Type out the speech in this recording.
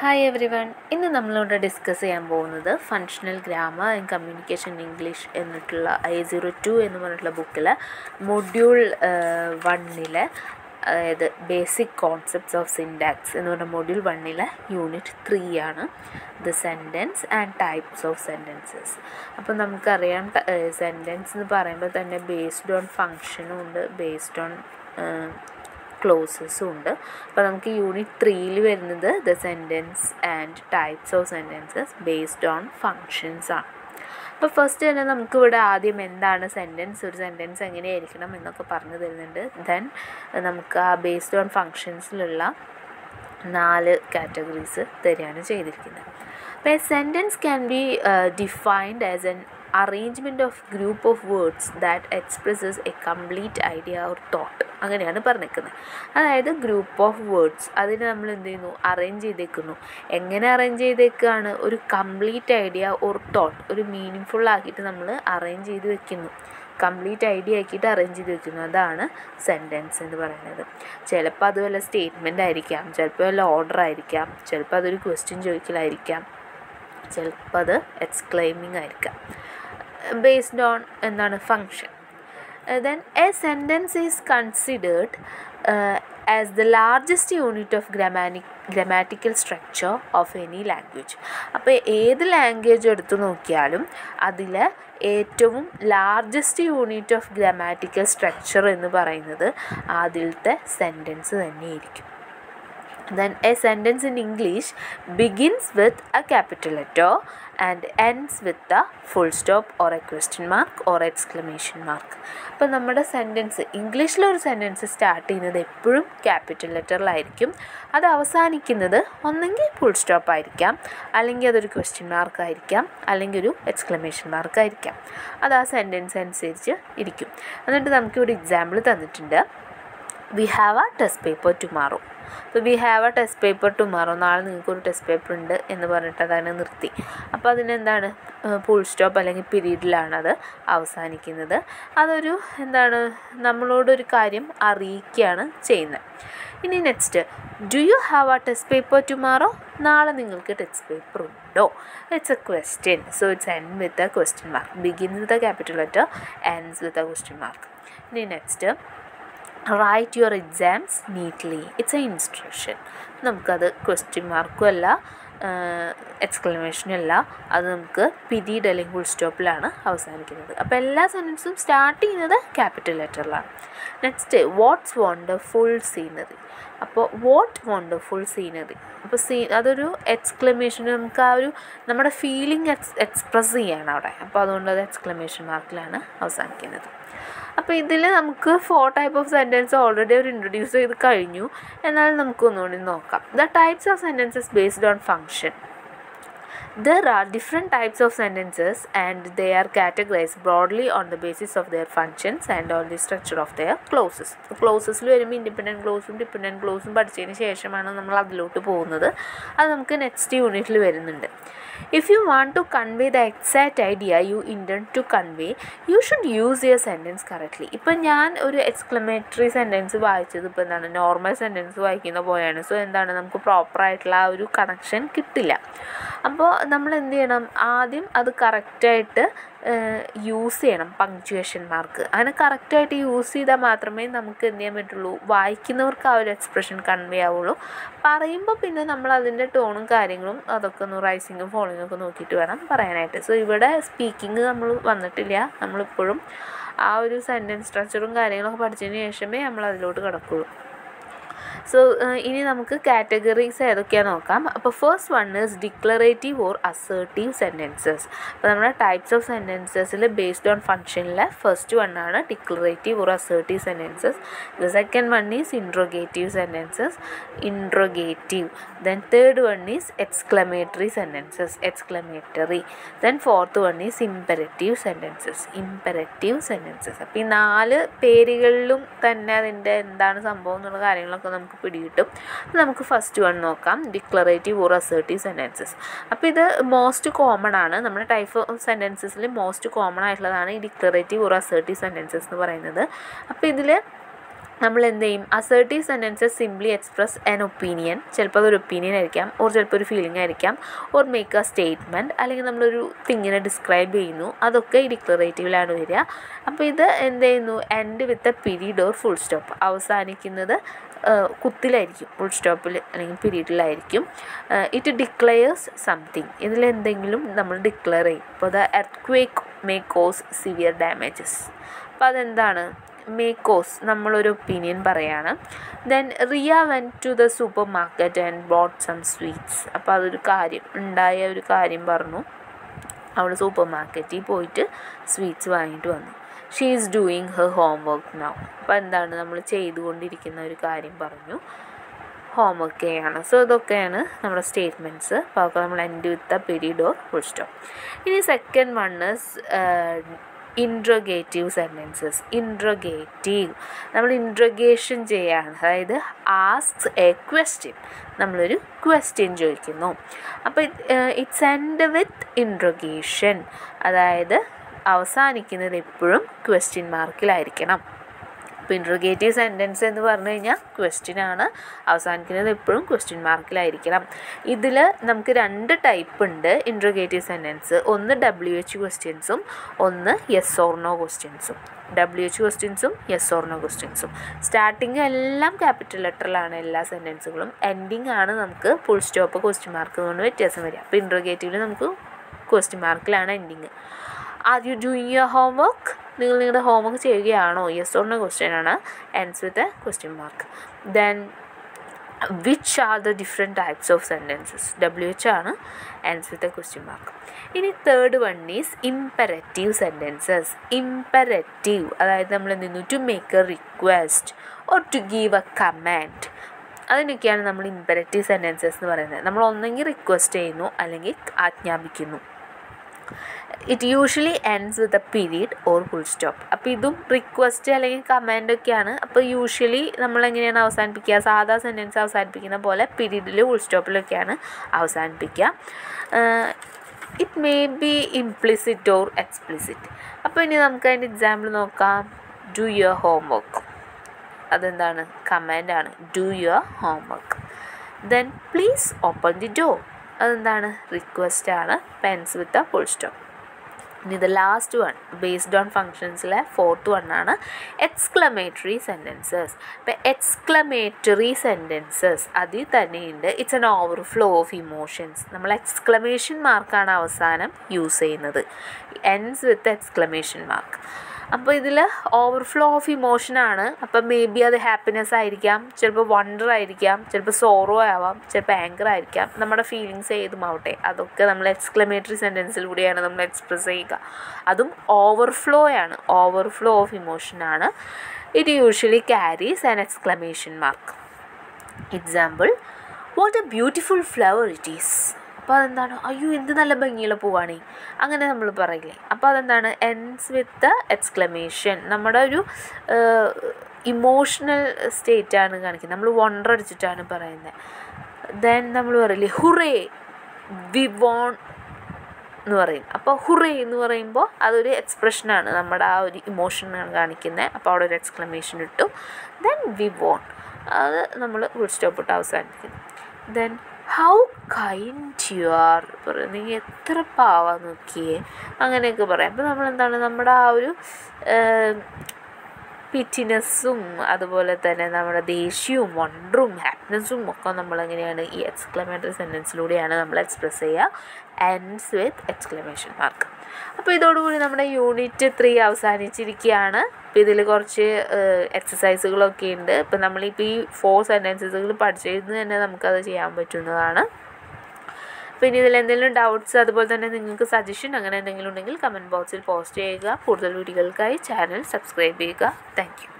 Hi every one ഇന്ന് നമ്മളിവിടെ discuss ചെയ്യാൻ പോകുന്നത് functional grammar and communication English എന്നിട്ടുള്ള I zero two എന്ന് പറഞ്ഞിട്ടുള്ള ബുക്കിൽ മൊഡ്യൂൾ വണ്ണിലെ അതായത് ബേസിക് കോൺസെപ്റ്റ്സ് ഓഫ് സിൻഡാക്സ് എന്ന് പറഞ്ഞ മൊഡ്യൂൾ വണ്ണിലെ യൂണിറ്റ് ത്രീ ആണ്. The sentence and types of sentences അപ്പോൾ നമുക്കറിയാം സെന്റൻസ് എന്ന് പറയുമ്പോൾ തന്നെ ബേസ്ഡ് ഓൺ ഫങ്ഷനും ഉണ്ട്. ബേസ്ഡ് ഓൺ ക്ലോസസും ഉണ്ട്. അപ്പോൾ നമുക്ക് യൂണിറ്റ് ത്രീയിൽ വരുന്നത് the sentence and types of sentences based on functions ആണ്. അപ്പോൾ ഫസ്റ്റ് തന്നെ നമുക്ക് ഇവിടെ ആദ്യം എന്താണ് സെന്റൻസ് ഒരു സെന്റൻസ് എങ്ങനെയായിരിക്കണം എന്നൊക്കെ പറഞ്ഞു തരുന്നുണ്ട്. ദെൻ നമുക്ക് ആ ബേസ്ഡ് ഓൺ ഫങ്ഷൻസിലുള്ള നാല് കാറ്റഗറീസ് തരികയാണ് ചെയ്തിരിക്കുന്നത്. അപ്പോൾ a sentence can be defined as an arrangement of group of words that expresses a complete idea or thought അങ്ങനെയാണ് പറഞ്ഞേക്കുന്നത്. അതായത് ഗ്രൂപ്പ് ഓഫ് വേർഡ്സ് അതിനെ നമ്മൾ എന്ത് ചെയ്യുന്നു? അറേഞ്ച് ചെയ്തേക്കുന്നു. എങ്ങനെ അറേഞ്ച് ചെയ്തേക്കാണ്? ഒരു കംപ്ലീറ്റ് ഐഡിയ ഓർ തോട്ട് ഒരു മീനിങ് ഫുൾ ആക്കിയിട്ട് നമ്മൾ അറേഞ്ച് ചെയ്ത് വെക്കുന്നു. കംപ്ലീറ്റ് ഐഡിയ ആക്കിയിട്ട് അറേഞ്ച് ചെയ്ത് വെക്കുന്നു. അതാണ് സെന്റൻസ് എന്ന് പറയുന്നത്. ചിലപ്പോൾ അത് വല്ല സ്റ്റേറ്റ്മെന്റ് ആയിരിക്കാം. ചിലപ്പോൾ വല്ല ഓർഡർ ആയിരിക്കാം. ചിലപ്പോൾ അതൊരു ക്വസ്റ്റ്യൻ ചോദിക്കലായിരിക്കാം. ചിലപ്പോൾ അത് എക്സ്ക്ലൈമിങ് ആയിരിക്കാം. ബേസ്ഡ് ഓൺ എന്താണ് function then a sentence is considered as the largest unit of gramma grammatical structure of any language അപ്പോൾ ഏത് ലാംഗ്വേജ് എടുത്തു നോക്കിയാലും അതിൽ ഏറ്റവും largest unit of grammatical structure എന്ന് പറയുന്നത് ആദ്യത്തെ സെന്റൻസ് തന്നെയായിരിക്കും then a sentence in english begins with a capital letter and ends with a full stop or a question mark or exclamation mark അപ്പോൾ നമ്മുടെ സെന്റൻസ് ഇംഗ്ലീഷിലൊരു സെന്റൻസ് സ്റ്റാർട്ട് ചെയ്യുന്നത് എപ്പോഴും capital ലെറ്ററിലായിരിക്കും അത് അവസാനിക്കുന്നത് ഒന്നെങ്കിൽ ഫുൾ സ്റ്റോപ്പ് ആയിരിക്കാം. അല്ലെങ്കിൽ അതൊരു ക്വസ്റ്റ്യൻ മാർക്ക് ആയിരിക്കാം. അല്ലെങ്കിൽ ഒരു എക്സ്ക്ലമേഷൻ മാർക്ക് ആയിരിക്കാം. അത് ആ സെന്റൻസ് അനുസരിച്ച് ഇരിക്കും. എന്നിട്ട് നമുക്കിവിടെ എക്സാമ്പിൾ തന്നിട്ടുണ്ട്. We have a test paper tomorrow അപ്പോൾ we have a test paper tomorrow നാളെ നിങ്ങൾക്കൊരു ടെസ്റ്റ് പേപ്പർ ഉണ്ട് എന്ന് പറഞ്ഞിട്ട് അതങ്ങനെ നിർത്തി. അപ്പോൾ അതിനെന്താണ്? ഫുൾ സ്റ്റോപ്പ് അല്ലെങ്കിൽ പീരീഡിലാണ് അത് അവസാനിക്കുന്നത്. അതൊരു എന്താണ്? നമ്മളോടൊരു കാര്യം അറിയിക്കുകയാണ് ചെയ്യുന്നത്. ഇനി next do you have a test paper tomorrow നാളെ നിങ്ങൾക്ക് ടെസ്റ്റ് പേപ്പർ ഉണ്ടോ? It's a question so it's an with a question mark begins with a capital letter ends with a question mark ഇനി next write your exams neatly it's a instruction നമുക്കത് question മാർക്കും അല്ല എക്സ്ക്ലമേഷനും അല്ല. അത് നമുക്ക് period അല്ലെങ്കിൽ full സ്റ്റോപ്പിലാണ് അവസാനിക്കുന്നത്. അപ്പോൾ എല്ലാ സെന്റൻസും സ്റ്റാർട്ട് ചെയ്യുന്നത് ക്യാപിറ്റൽ ലെറ്ററിലാണ് നെക്സ്റ്റ് വാട്ട്സ് വണ്ടർഫുൾ സീനറി അപ്പോൾ വാട്ട് വണ്ടർഫുൾ സീനറി അപ്പോൾ സീ അതൊരു എക്സ്ക്ലമേഷൻ നമുക്ക് ആ ഒരു നമ്മുടെ ഫീലിംഗ് എക്സ് എക്സ്പ്രസ് ചെയ്യാണ് അവിടെ. അപ്പോൾ അതുകൊണ്ട് അത് എക്സ്ക്ലമേഷൻ മാർക്കിലാണ് അവസാനിക്കുന്നത്. അപ്പോൾ ഇതിൽ നമുക്ക് four type of sentence already our introduce ചെയ്ത് കഴിഞ്ഞു. എന്നാൽ നമുക്ക് ഒന്നുകൂടി നോക്കാം. The types of sentences based on function there are different types of sentences and they are categorise broadly on the basis of their functions and on the structure of their clauses ക്ലോസസിൽ വരുമ്പോൾ independent ക്ലോസും dependent ക്ലോസും പഠിച്ചതിന് ശേഷമാണ് നമ്മൾ അതിലോട്ട് പോകുന്നത്. അത് നമുക്ക് next യൂണിറ്റിൽ വരുന്നുണ്ട്. If you want to convey the exact idea you intend to convey, you should use your sentence correctly. ഇപ്പം ഞാൻ ഒരു എക്സ്ക്ലമേറ്ററി സെന്റൻസ് വായിച്ചത് ഇപ്പോൾ എന്താണ്? നോർമൽ സെന്റൻസ് വായിക്കുന്ന പോലെയാണ്. സോ എന്താണ്? നമുക്ക് പ്രോപ്പറായിട്ടുള്ള ആ ഒരു കണക്ഷൻ കിട്ടില്ല. അപ്പോൾ നമ്മൾ എന്ത് ചെയ്യണം? ആദ്യം അത് കറക്റ്റായിട്ട് യൂസ് ചെയ്യണം പങ്ക്ച്വേഷൻ മാർക്ക് അങ്ങനെ കറക്റ്റായിട്ട് യൂസ് ചെയ്താൽ മാത്രമേ നമുക്ക് എന്ത് ചെയ്യാൻ പറ്റുള്ളൂ? വായിക്കുന്നവർക്ക് ആ ഒരു എക്സ്പ്രഷൻ കൺവേ ആവുള്ളൂ. പറയുമ്പോൾ പിന്നെ നമ്മൾ അതിന്റെ ടോണും കാര്യങ്ങളും അതൊക്കെ ഒന്ന് റൈസിങ്ങും ഫോളോയിങ്ങും ഒക്കെ നോക്കിയിട്ട് വേണം പറയാനായിട്ട്. സോ ഇവിടെ സ്പീക്കിംഗ് നമ്മൾ വന്നിട്ടില്ല. നമ്മളിപ്പോഴും ആ ഒരു സെന്റൻസ് സ്ട്രക്ചറും കാര്യങ്ങളൊക്കെ പഠിച്ചതിന് ശേഷമേ നമ്മൾ അതിലോട്ട് കിടക്കുള്ളൂ. സോ ഇനി നമുക്ക് കാറ്റഗറീസ് ഏതൊക്കെയാണ് നോക്കാം. അപ്പോൾ first one is declarative or assertive sentences അപ്പോൾ നമ്മുടെ ടൈപ്സ് ഓഫ് സെന്റൻസസിൽ ബേസ്ഡ് ഓൺ ഫങ്ഷനിലെ ഫസ്റ്റ് വൺ ആണ് declarative or assertive sentences the second one is interrogative sentences interrogative then third one is exclamatory sentences exclamatory then fourth one is imperative sentences imperative sentences അപ്പോൾ ഈ നാല് പേരുകളിലും തന്നെ അതിന്റെ എന്താണ് സംഭവം എന്നുള്ള കാര്യങ്ങളൊക്കെ നമുക്ക് പിടികിട്ടും. നമുക്ക് ഫസ്റ്റ് വൺ നോക്കാം. ഡിക്ലറേറ്റീവ് ഓർ അസേർട്ടീവ് സെന്റൻസസ് അപ്പോൾ ഇത് മോസ്റ്റ് കോമൺ ആണ്. നമ്മുടെ ടൈപ്പ് ഓഫ് സെന്റൻസസിൽ മോസ്റ്റ് കോമൺ ആയിട്ടുള്ളതാണ് ഈ ഡിക്ലറേറ്റീവ് ഓർ അസേർട്ടീവ് സെന്റൻസസ് എന്ന് പറയുന്നത്. അപ്പോൾ ഇതിൽ നമ്മൾ എന്ത് ചെയ്യും? Assertive sentences simply express an opinion ചിലപ്പോൾ അതൊരു ഒപ്പീനിയൻ ആയിരിക്കാം. ഓർ ചിലപ്പോൾ ഒരു ഫീലിംഗ് ആയിരിക്കാം. ഓർ മേക്ക് എ സ്റ്റേറ്റ്മെന്റ് അല്ലെങ്കിൽ നമ്മളൊരു തിങ്ങിനെ ഡിസ്ക്രൈബ് ചെയ്യുന്നു. അതൊക്കെ ഈ ഡിക്ലറേറ്റീവിലാണ് വരിക. അപ്പോൾ ഇത് എന്ത് ചെയ്യുന്നു? End with a period or full stop അവസാനിക്കുന്നത് കുത്തിലായിരിക്കും. ഫുൾ സ്റ്റോപ്പിൽ അല്ലെങ്കിൽ പീരീഡിലായിരിക്കും. ഇറ്റ് ഡിക്ലെയേഴ്സ് സംതിങ് ഇതിലെന്തെങ്കിലും നമ്മൾ ഡിക്ലെയർ ചെയ്യും. അപ്പോൾ the earthquake may cause severe damages അപ്പോൾ അതെന്താണ്? മേ കോസ് നമ്മളൊരു ഒപ്പീനിയൻ പറയാണ്. Then Riya went to the supermarket and bought some sweets അപ്പോൾ അതൊരു കാര്യം ഉണ്ടായ ഒരു കാര്യം പറഞ്ഞു. അവൾ സൂപ്പർ മാർക്കറ്റിൽ പോയിട്ട് സ്വീറ്റ്സ് വാങ്ങിയിട്ട് വന്നു. She is doing her home work now അപ്പോൾ എന്താണ് നമ്മൾ ചെയ്തുകൊണ്ടിരിക്കുന്ന ഒരു കാര്യം പറഞ്ഞു. ഹോം വർക്ക് ചെയ്യാണ്. സോ ഇതൊക്കെയാണ് നമ്മുടെ സ്റ്റേറ്റ്മെന്റ്സ് അപ്പോൾ നമ്മൾ end with the period or full stop ഇനി second one is interrogative sentences interrogative നമ്മൾ ഇൻട്രോഗേഷൻ ചെയ്യാണ്. അതായത് ആസ്ക്സ് എ ക്വസ്റ്റ്യൻ നമ്മളൊരു ക്വസ്റ്റ്യൻ ചോദിക്കുന്നു. അപ്പോൾ ഇറ്റ്സ് എൻഡ് വിത്ത് ഇൻട്രോഗേഷൻ അതായത് അവസാനിക്കുന്നത് എപ്പോഴും ക്വസ്റ്റ്യൻ മാർക്കിലായിരിക്കണം അപ്പോൾ ഇൻട്രോഗേറ്റീവ് സെന്റൻസ് എന്ന് പറഞ്ഞു കഴിഞ്ഞാൽ ക്വസ്റ്റ്യൻ ആണ്. അവസാനിക്കുന്നത് എപ്പോഴും ക്വസ്റ്റ്യൻ മാർക്കിലായിരിക്കണം ഇതിൽ നമുക്ക് രണ്ട് ടൈപ്പ് ഉണ്ട് ഇൻട്രോഗേറ്റീവ് സെന്റൻസ് ഒന്ന് ഡബ്ല്യു എച്ച് ക്വസ്റ്റ്യൻസും ഒന്ന് യെസ് ഓർ നോ ക്വസ്റ്റ്യൻസും ഡബ്ല്യു എച്ച് ക്വസ്റ്റ്യൻസും യെസ് ഓർ നോ ക്വസ്റ്റ്യൻസും സ്റ്റാർട്ടിങ് എല്ലാം ക്യാപിറ്റൽ ലെറ്ററിലാണ് എല്ലാ സെന്റൻസുകളും എൻഡിങ് ആണ് നമുക്ക് ഫുൾ സ്റ്റോപ്പ് ക്വസ്റ്റ്യൻ മാർക്ക് കൊണ്ട് വ്യത്യാസം വരിക. അപ്പോൾ ഇൻട്രോഗേറ്റീവിൽ നമുക്ക് question മാർക്കിലാണ് ending are you doing your home work നിങ്ങൾ നിങ്ങളുടെ ഹോംവർക്ക് ചെയ്യുകയാണോ യെസ് നോ ക്വസ്റ്റ്യൻ ആണ് answer with a question mark then which are the different types of sentences W H ആണ് answer with a question mark ഇനി third one is imperative sentences imperative അതായത് നമ്മൾ എന്ത് ചെയ്യുന്നു? To make a request or to give a command അതിനൊക്കെയാണ് നമ്മൾ imperative sentences എന്ന് പറയുന്നത്. നമ്മൾ ഒന്നെങ്കിൽ റിക്വസ്റ്റ് ചെയ്യുന്നു അല്ലെങ്കിൽ ആജ്ഞാപിക്കുന്നു. It usually ends with a period or full stop അപ്പോൾ ഇതും റിക്വസ്റ്റ് അല്ലെങ്കിൽ കമാൻഡ് ഒക്കെയാണ്. അപ്പോൾ യൂഷ്വലി നമ്മൾ എങ്ങനെയാണ് അവസാനിപ്പിക്കുക? സാധാ സെന്റൻസ് അവസാനിപ്പിക്കുന്ന പോലെ പീരീഡിൽ ഫുൾ സ്റ്റോപ്പിലൊക്കെയാണ് അവസാനിപ്പിക്കുക. It may be implicit or explicit അപ്പോൾ ഇനി നമുക്ക് അതിന്റെ എക്സാമ്പിൾ നോക്കാം. ഡു യുവർ ഹോം വർക്ക് അതെന്താണ്? കമാൻഡാണ് do your home work then please open the door അതെന്താണ്? റിക്വസ്റ്റ് ആണ്. പെൻസ് വിത്ത് ഫുൾ സ്റ്റോപ്പ് ഇനി ഇത് ലാസ്റ്റ് വൺ ബേസ്ഡ് ഓൺ ഫങ്ഷൻസിലെ ഫോർത്ത് വൺ ആണ് എക്സ്ക്ലമേറ്ററി സെന്റൻസസ് ഇപ്പം എക്സ്ക്ലമേറ്ററി സെന്റൻസസ് അതിൽ തന്നെയുണ്ട്. It's an overflow of emotions നമ്മൾ എക്സ്ക്ലമേഷൻ മാർക്കാണ് അവസാനം യൂസ് ചെയ്യുന്നത്. എൻസ് വിത്ത് എക്സ്ക്ലമേഷൻ മാർക്ക് അപ്പോൾ ഇതിൽ ഓവർഫ്ലോ ഓഫ് ഇമോഷനാണ് അപ്പം മേ ബി അത് ഹാപ്പിനെസ് ആയിരിക്കാം. ചിലപ്പോൾ വണ്ടർ ആയിരിക്കാം. ചിലപ്പോൾ സോറോ ആവാം. ചിലപ്പോൾ ആങ്കർ ആയിരിക്കാം. നമ്മുടെ ഫീലിങ്സ് ഏതുമാവട്ടെ അതൊക്കെ നമ്മൾ എക്സ്ക്ലമേറ്ററി സെന്റൻസിലൂടെയാണ് നമ്മൾ എക്സ്പ്രസ് ചെയ്യുക. അതും ഓവർഫ്ലോ ആണ്. Overflow of ഇമോഷനാണ് it usually carries an exclamation mark example what a beautiful flower it is അപ്പോൾ അതെന്താണ്? അയ്യോ എന്ത് നല്ല ഭംഗിയുള്ള പൂവാണ്. അങ്ങനെ നമ്മൾ പറയില്ലേ. അപ്പോൾ അതെന്താണ്? എൻസ് വിത്ത് എക്സ്ക്ലമേഷൻ നമ്മുടെ ഒരു ഇമോഷണൽ സ്റ്റേറ്റാണ് കാണിക്കുന്നത്. നമ്മൾ വണ്ടർ അടിച്ചിട്ടാണ് പറയുന്നത് ദെൻ നമ്മൾ പറയില്ലേ ഹുറേ വി വോൺ എന്ന് പറയും. അപ്പോൾ ഹുറേ എന്ന് പറയുമ്പോൾ അതൊരു എക്സ്പ്രഷനാണ് നമ്മുടെ ആ ഒരു ഇമോഷനാണ് കാണിക്കുന്നത് അപ്പോൾ അവിടെ ഒരു എക്സ്ക്ലമേഷൻ ഇട്ടു. ദെൻ വി വോൺ അത് നമ്മൾ ഫുൾ സ്റ്റോപ്പ് ഇട്ട് അവസാനിപ്പിക്കുന്നു. Then how kind you are പറയും നീ എത്ര പാവാ നോക്കിയേ? അങ്ങനെയൊക്കെ പറയാം. അപ്പോൾ നമ്മളെന്താണ്? നമ്മുടെ ആ ഒരു പിറ്റിനെസ്സും അതുപോലെ തന്നെ നമ്മുടെ ദേഷ്യവും വണ്ടറും ഹാപ്പിനെസ്സും ഒക്കെ നമ്മളെങ്ങനെയാണ് ഈ എക്സ്ക്ലമേറ്ററി സെന്റൻസിലൂടെയാണ് നമ്മൾ എക്സ്പ്രസ് ചെയ്യുക. ആൻഡ്സ് വിത്ത് എക്സ്ക്ലമേഷൻ മാർക്ക് അപ്പോൾ ഇതോടുകൂടി നമ്മുടെ യൂണിറ്റ് ത്രീ അവസാനിച്ചിരിക്കുകയാണ്. അപ്പോൾ ഇതിൽ കുറച്ച് എക്സസൈസുകളൊക്കെ ഉണ്ട്. ഇപ്പോൾ നമ്മളിപ്പോൾ ഈ ഫോർ സെന്റൻസുകൾ പഠിച്ചിരുന്ന് തന്നെ നമുക്കത് ചെയ്യാൻ പറ്റുന്നതാണ്. പിന്നെ ഇതിൽ എന്തെങ്കിലും ഡൗട്ട്സ് അതുപോലെ തന്നെ നിങ്ങൾക്ക് സജഷൻ അങ്ങനെ എന്തെങ്കിലും ഉണ്ടെങ്കിൽ കമന്റ് ബോക്സിൽ പോസ്റ്റ് ചെയ്യുക. കൂടുതൽ വീഡിയോകൾക്കായി ചാനൽ സബ്സ്ക്രൈബ് ചെയ്യുക. താങ്ക്